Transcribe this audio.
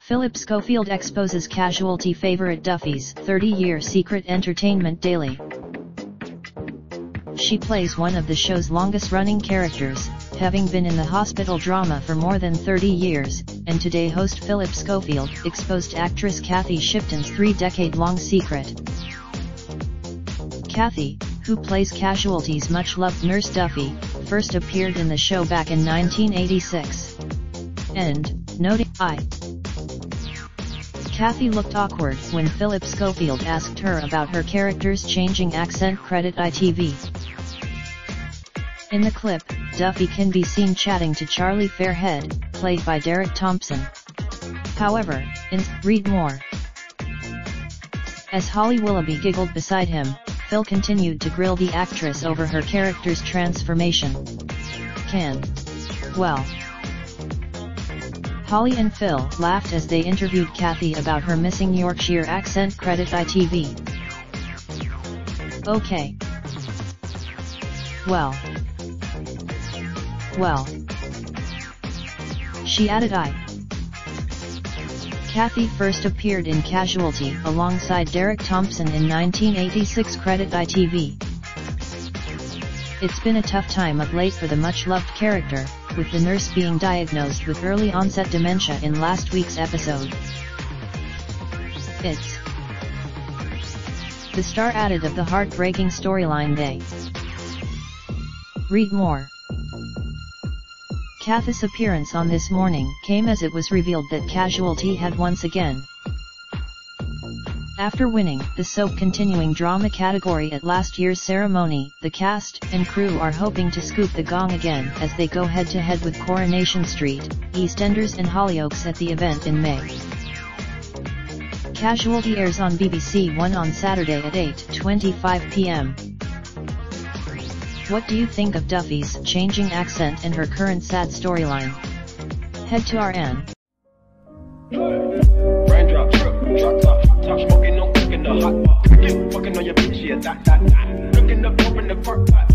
Phillip Schofield exposes casualty favorite Duffy's 30-year secret entertainment daily. She plays one of the show's longest-running characters, having been in the hospital drama for more than 30 years, and today host Phillip Schofield exposed actress Cathy Shipton's three-decade-long secret. Cathy, who plays Casualty's much-loved nurse Duffy, first appeared in the show back in 1986. And, noting, I. Cathy looked awkward when Phillip Schofield asked her about her character's changing accent credit ITV. In the clip, Duffy can be seen chatting to Charlie Fairhead, played by Derek Thompson. However, in Read More, as Holly Willoughby giggled beside him, Phil continued to grill the actress over her character's transformation. Can. Well. Holly and Phil laughed as they interviewed Cathy about her missing Yorkshire accent credit ITV. Okay. Well. Well. She added I. Cathy first appeared in Casualty alongside Derek Thompson in 1986 credit ITV. It's been a tough time of late for the much-loved character, with the nurse being diagnosed with early onset dementia in last week's episode. It's the star added of the heartbreaking storyline they read more. Cathy's appearance on This Morning came as it was revealed that Casualty had once again after winning the soap continuing drama category at last year's ceremony, the cast and crew are hoping to scoop the gong again as they go head to head with Coronation Street, EastEnders and Hollyoaks at the event in May. Casualty airs on BBC One on Saturday at 8.25 pm. What do you think of Duffy's changing accent and her current sad storyline? Head to RN. Smoking, no cooking the hot pot. Fucking on your bitch, yeah, that, that, that. Looking up, open the park pot.